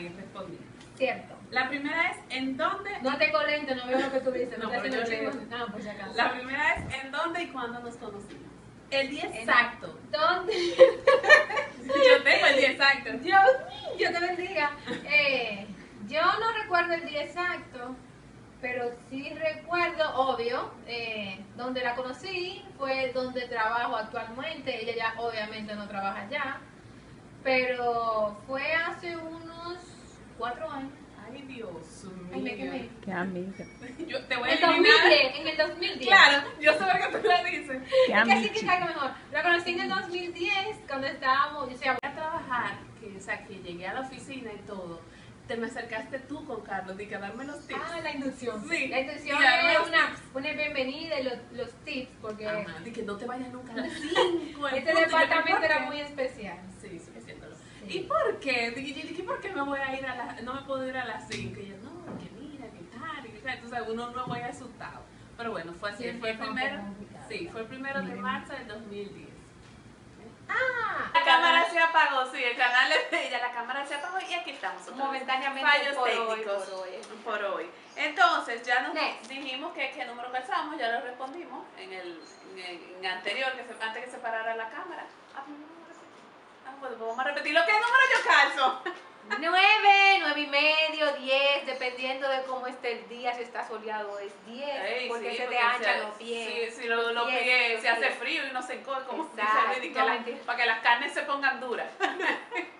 Ir respondiendo. Cierto. La primera es, ¿en dónde? No te colento, no veo lo que tú dices. No, pero yo. No, si acaso. La primera es, ¿en dónde y cuándo nos conocimos? El día exacto. ¿Dónde? Yo tengo el día exacto. Dios mío, Dios te bendiga. Eh, yo no recuerdo el día exacto, pero sí recuerdo, obvio, eh, donde la conocí fue donde trabajo actualmente. Ella ya obviamente no trabaja allá, pero fue hace unos cuatro años. Ay, Dios mío. Ay, me quemé. Qué amiga. Yo te voy a En el eliminar. 2010, en el 2010. Claro, yo sé por qué tú lo dices. Qué Es que así que mejor. La conocí en el 2010 cuando estábamos, yo sea, Voy a trabajar, que, o sea, que llegué a la oficina y todo. Te me acercaste tú con Carlos y que darme los tips. Ah, la inducción. Sí. La inducción es una, una bienvenida y los, los tips, porque Ajá, de que no te vayas nunca a las 5. este departamento era muy especial. Sí. Sí. ¿Y por qué? Dije, ¿por qué me voy a ir a las, no me puedo ir a las 5? Y yo, no, que mira, que tal, y que tal. Entonces uno no voy asustado. Pero bueno, fue así, Sí, fue el primero, sí, fue el primero de marzo del 2010. Ah, La cámara se apagó, sí, el canal es de ella, la cámara se apagó y aquí estamos. Momentáneamente Fallos por hoy, técnicos por hoy. por hoy. Entonces, ya nos Next. dijimos que qué número calzamos, ya lo respondimos en el, en el- en anterior, que se- antes que se parara la cámara. Ah, pues vamos a repetir. Pues vamos a repetir lo que número yo calzo. Nueve, nueve y medio, diez, dependiendo de cómo esté el día, si está soleado es diez, Ey, porque sí, se te porque anchan se- los pies. Sí, si lo- los pies, pies, los se hace frío y no se encoge, como dice para que las carnes se pongan duras.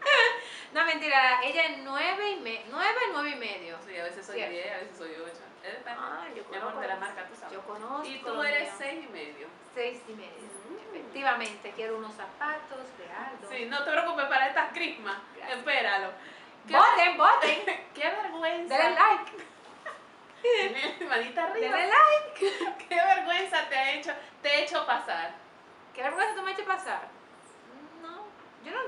No, mentira, ella es nueve y me, nueve, nueve y medio. Sí, a veces soy Cierto. 10, a veces soy 8. Es depende. Ah, yo conozco de la los- marca, tú sabes. Yo conozco. Y tú los eres míos. 6 y medio. Seis y medio. Mm. Efectivamente, quiero unos zapatos Sí, no te preocupes para estas crismas. Espéralo. ¿Qué, Voten, voten. qué vergüenza. Denle like. Manita arriba. Denle like. ¿Qué vergüenza te ha hecho, te he hecho pasar? ¿Qué vergüenza tú me has hecho pasar? No, yo no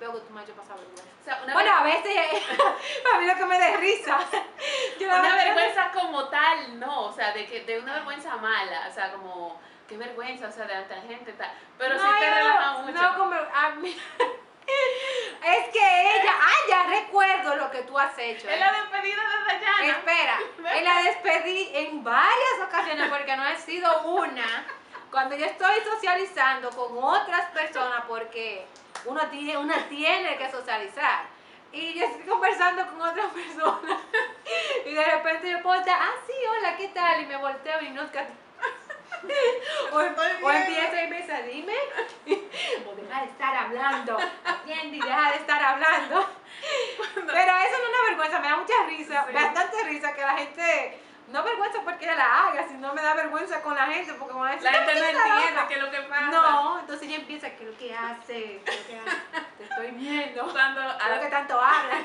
veo que tú me has hecho pasar vergüenza. O sea, una, Bueno, ver- a veces, a mí lo que me da risa. Yo una vergüenza como tal, no. O sea, de, que, de una vergüenza mala. O sea, como, qué vergüenza, o sea, de la gente. Tal. Pero sí No, te yo- relaja mucho. No, como a mí. Es que ella, ah, ya recuerdo lo que tú has hecho. Es ¿eh? la despedida de Dayana. Espera, en la despedí en varias ocasiones porque no ha sido una. Cuando yo estoy socializando con otras personas porque uno tiene, una tiene que socializar. Y yo estoy conversando con otras personas. Y de repente yo puedo estar, ah, sí, hola, ¿qué tal? Y me volteo y no o, viendo. empieza y me dice, dime. O deja de estar hablando. Atiende y deja de estar hablando. Pero eso no es una vergüenza, me da mucha risa, Sí. bastante risa que la gente, no vergüenza porque ella la haga, sino me da vergüenza con la gente porque van a decir, La gente no "Ay, esta entiende loca". qué es lo que pasa. No, entonces ella empieza, ¿qué es lo que hace? ¿Qué es lo que hace? Te estoy viendo. Cuando ¿Qué es lo que a, tanto habla?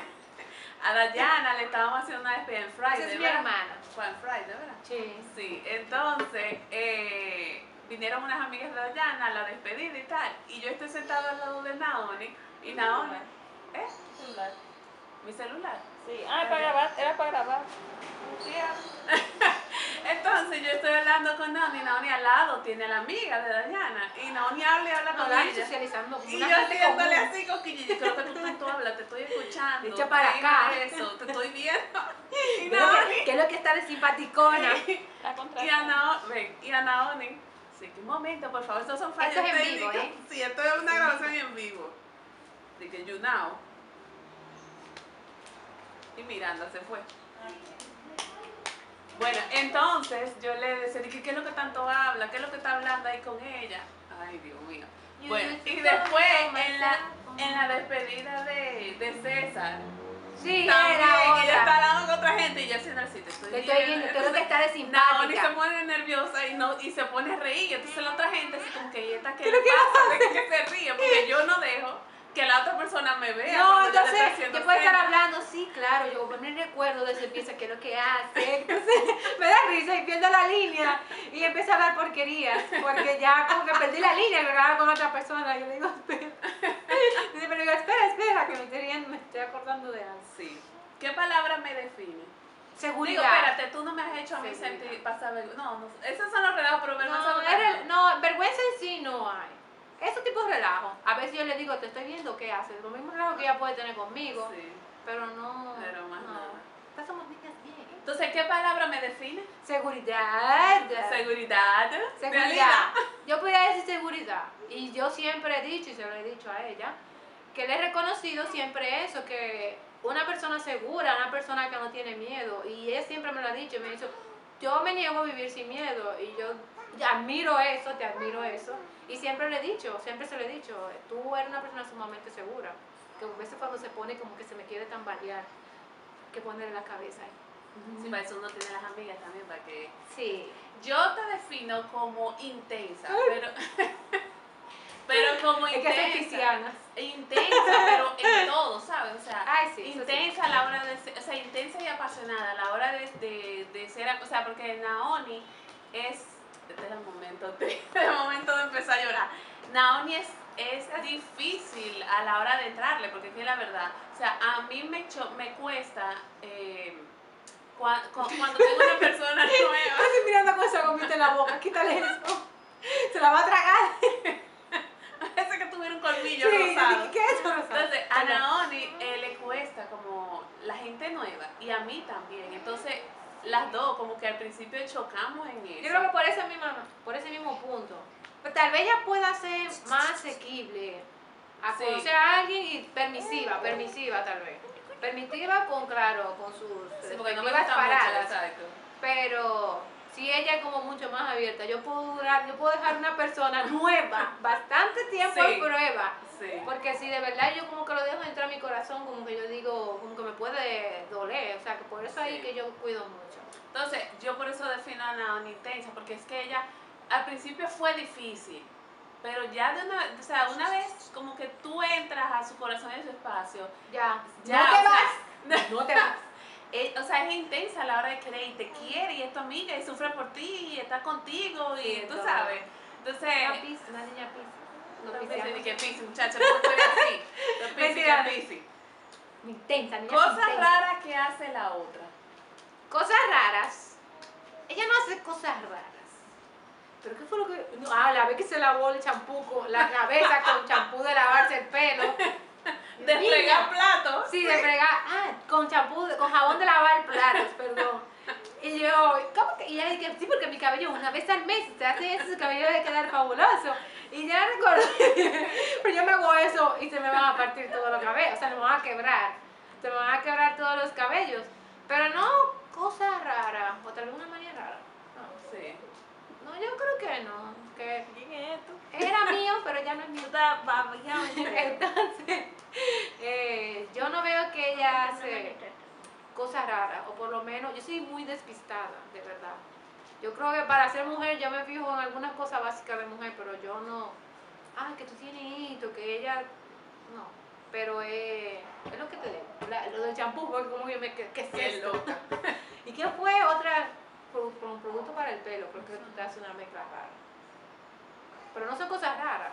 A Dayana le estábamos haciendo una despedida en Friday, Esa es mi ¿verdad? hermana. Fue en Friday, ¿verdad? Sí. Sí, entonces eh, vinieron unas amigas de Dayana a la despedida y tal, y yo estoy sentada al lado de Naoni, y Naoni, ¿eh? Celular. Mi celular. Sí. Ah, para grabar, era para grabar. Entonces yo estoy hablando con Naoni, y Naoni al lado tiene a la amiga de Dayana, y Naoni habla y habla con ella. socializando como Y una yo haciéndole así coquilla, yo creo que tú tanto hablas, te estoy escuchando. Echa para acá. eso, te estoy viendo. Y ¿Qué es lo Naoni, que- ¿Qué es lo que está de simpaticona? Y a Naoni, ven, y a Naoni, sí, que un momento, por favor, estos son fallos Esto es en vivo. ¿eh? Sí, esto es una grabación en vivo. De que you now. Y Miranda se fue. Bueno, entonces yo le decía, ¿qué es lo que tanto habla? ¿Qué es lo que está hablando ahí con ella? Ay, Dios mío. Bueno, y después en la, en la despedida de, de César, Sí, también era ella está hablando con otra gente y yo haciendo así, te estoy Te estoy viendo, ¿qué es lo que está de Naoni se simpática? pone nerviosa y, no, y se pone a reír. Entonces la otra gente así como que ¿y esta qué ¿Qué le que pasa? ¿De qué se ríe? Porque yo no dejo que la otra persona me vea. No, entonces yo puedo estar hablando, sí, claro, yo me recuerdo de ese pieza que es lo que hace, entonces me da risa y pierdo la línea y empiezo a hablar porquerías, porque ya como que perdí la línea, que hablaba con otra persona, y yo le digo, espera, y pero digo, espera, espera, que me estoy, riendo, me estoy acordando de algo. Sí. ¿Qué palabra me define? Digo, Seguridad. espérate, tú no me has hecho a mí sentir pasar vergüenza. No, no, esos son los relatos, pero vergüenza no, no, vergüenza en sí no. Ese tipo de relajo. A veces yo le digo, te estoy viendo qué haces. Lo mismo relajo que ella puede tener conmigo. Sí. pero no. Pero más no. nada. Somos niñas bien. Entonces, ¿qué palabra me define? Seguridad. Seguridad. Seguridad. Yo podría decir seguridad. Y yo siempre he dicho, y se lo he dicho a ella, que le he reconocido siempre eso, que una persona segura, una persona que no tiene miedo. Y ella siempre me lo ha dicho, y me ha dicho, yo me niego a vivir sin miedo. Y yo admiro eso, te admiro eso. Y siempre le he dicho, siempre se lo he dicho, tú eres una persona sumamente segura. Que a veces cuando se pone como que se me quiere tambalear, que ponerle la cabeza ahí. Sí, para eso uno tiene las amigas también, para que... Sí. Yo te defino como intensa, pero... pero como Es que intensa. cristiana. Intensa, pero en todo, ¿sabes? O sea, Ay, sí, eso sí. intensa a la hora de ser, o sea, intensa y apasionada a la hora de, de, de ser, o sea, porque Naoni es, es el momento de, el momento de empezar a llorar. Naoni es, es difícil a la hora de entrarle, porque es que la verdad, o sea, a mí me, cho- me cuesta, eh, cua- cu- cuando tengo una persona nueva, Estoy mirando con esa gomita en la boca, quítale eso. Se la va a tragar. parece que tuviera un colmillo Sí, rosado. ¿Qué es? Rosado? Entonces, a. Naoni eh, le cuesta como la gente nueva y a mí también. Entonces, las dos como que al principio chocamos en eso. Yo creo que por ese mismo, por ese mismo punto. Pero tal vez ella pueda ser más asequible a Sí. conocer a alguien y permisiva, permisiva tal vez. Permisiva con, claro, con sus Sí, porque no me gusta mucho. Pero si ella es como mucho más abierta, yo puedo durar, yo puedo dejar una persona nueva bastante tiempo Sí. en prueba. Sí. Porque si de verdad yo como que lo dejo entrar a mi corazón, como que yo digo, como que me puede doler. O sea, que por eso ahí Sí. que yo cuido mucho. Entonces, yo por eso defino a Naoni intensa, porque es que ella al principio fue difícil. Pero ya de una, o sea, una vez como que tú entras a su corazón y a su espacio, Ya, Ya, no te sea, vas. No te vas. Eh, o sea, es intensa a la hora de querer y te quiere y es tu amiga y sufre por ti y está contigo y Sí, tú todo. sabes. Entonces, Una pizza, una niña pizza. No pienses ni que pisi, muchacho, no eres así. No que pisi. Intensa, niña Cosas intensa. raras que hace la otra. Cosas raras. Ella no hace cosas raras. ¿Pero qué fue lo que.? No, ah, la vez que se lavó el champú con la cabeza con champú de lavarse el pelo. De fregar platos. Sí, de fregar. Ah, con champú, con jabón de lavar platos, perdón. Y yo, ¿cómo que? Y ella dice, sí, porque mi cabello una vez al mes se hace eso, su cabello debe quedar fabuloso. Y ya recuerdo, pero yo me hago eso y se me van a partir todos los cabellos, o sea, me van a quebrar. Se me van a quebrar todos los cabellos. Pero no cosas raras, o tal vez una manía rara. No, Sí. no, yo creo que no. Que ¿Quién es esto? era mío, pero ya no es mío. Entonces, yo no veo que ella hace cosas raras, o por lo menos yo soy muy despistada, de verdad. Yo creo que para ser mujer yo me fijo en algunas cosas básicas de mujer, pero yo no, ah, que tú tienes esto, que ella, no, pero eh, es lo que te digo, la- lo del champú, porque como yo me, ¿qué, qué es esto? loca. ¿Y qué fue otra, un producto para el pelo? Porque tú te haces una mezcla rara. Pero no son cosas raras.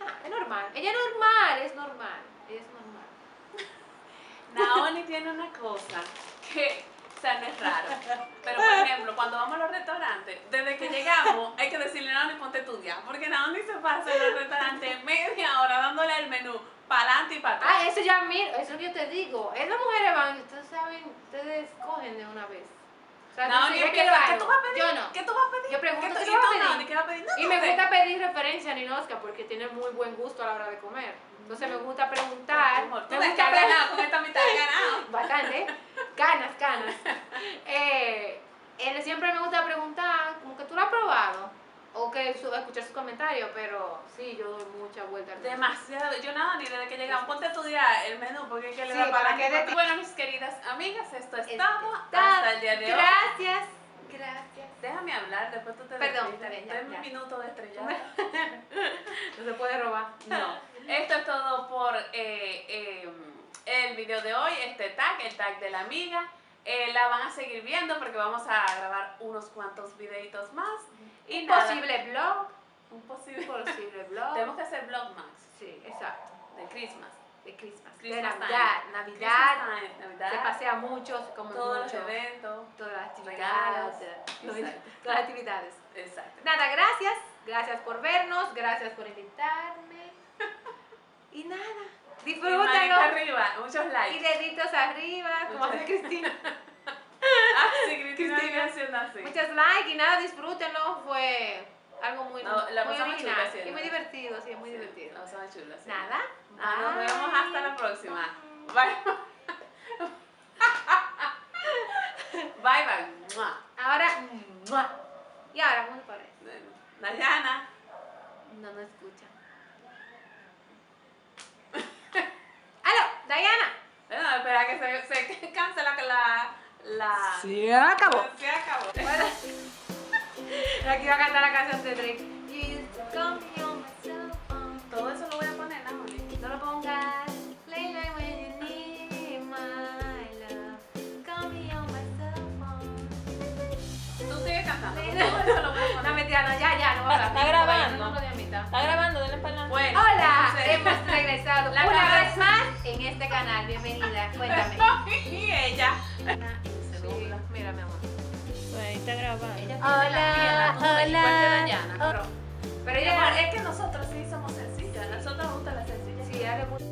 Ah, es normal. Ella es normal, es normal. Ella es normal. Naoni tiene una cosa que, o sea, no es raro. Pero, por ejemplo, cuando vamos a los restaurantes, desde que llegamos, hay que decirle, Naoni, ponte a estudiar. Porque Naoni se pasa en los restaurantes media hora dándole el menú para adelante y para atrás. Ah, eso ya miro, eso que yo te digo. Esas mujeres van, ustedes saben, ustedes cogen de una vez. O sea, Naoni dicen, "¿Qué ¿qué tú vas a pedir? Yo no. ¿Qué tú vas a pedir? Yo pregunto, ¿Qué tú- ¿qué y tú vas a pedir? Naoni, ¿qué vas a pedir? No, Y no me gusta pedir referencia a Ninoska porque tiene muy buen gusto a la hora de comer. Entonces me gusta preguntar. Me gusta ganado con esta mitad ganado. Bastante. Canas, canas. Eh, él siempre me gusta preguntar, como que tú lo has probado. O que su- escuchar sus comentarios, pero sí, yo doy mucha vuelta. al Demasiado. Yo nada, ni desde que llegamos, ponte a estudiar el menú porque es que le Sí, para que de- Bueno, mis queridas amigas, esto es todo hasta el día de hoy. Gracias. Gracias. Déjame hablar, después tú te Perdón, está bien, ya, un minuto de estrellada. No se puede robar. No. Esto es todo por eh, eh, el video de hoy, este tag, el tag de la amiga. Eh, la van a seguir viendo porque vamos a grabar unos cuantos videitos más. Y Un nada, posible blog. un posible. Posible blog. Tenemos que hacer vlog max Sí, exacto. de Christmas. De Christmas. de Christmas time. Navidad. Navidad. Christmas time, Navidad. Se pasea mucho, se come todos los mucho. eventos. Todas las regalos. actividades. Exacto. Todas las actividades. Exacto. Nada, gracias. Gracias por vernos. Gracias por invitarme. Y nada, Y manito Disfrútenlo. arriba, muchos Y likes. deditos arriba, como Muchas- hace Cristina. Ah, sí, Cristina Cristina. así. Muchos likes y nada, disfrútenlo. Fue algo muy, No, la muy pasamos original chula y muy divertido, sí, muy Sí, divertido. No, son chulas. sí. Nada. Nos vemos hasta la próxima. Bye. Bye, bye. Ahora, y ahora, ¿cómo se parece? Dayana. No nos escuchan. ¡Diana! No, espera que se, se cancela la. la Se acabó. Se acabó. Bueno, aquí va a cantar la canción de Drake. Todo eso lo voy a poner, ¿no? No lo pongas. Late night when you need my love. Call me on my cell phone. Tú sigues cantando. Sí. Todo eso lo voy a No, mentira, no, ya, ya, no va a Está- grabando. No, no. canal, bienvenida. Cuéntame. y ella. Sí. Mira, mi amor. Pues ahí está grabando. Ella hola, la hola. Dayana, pero, oh. pero ella, es que nosotros sí somos sencillas. Nosotros nos gusta la sencilla. Sí,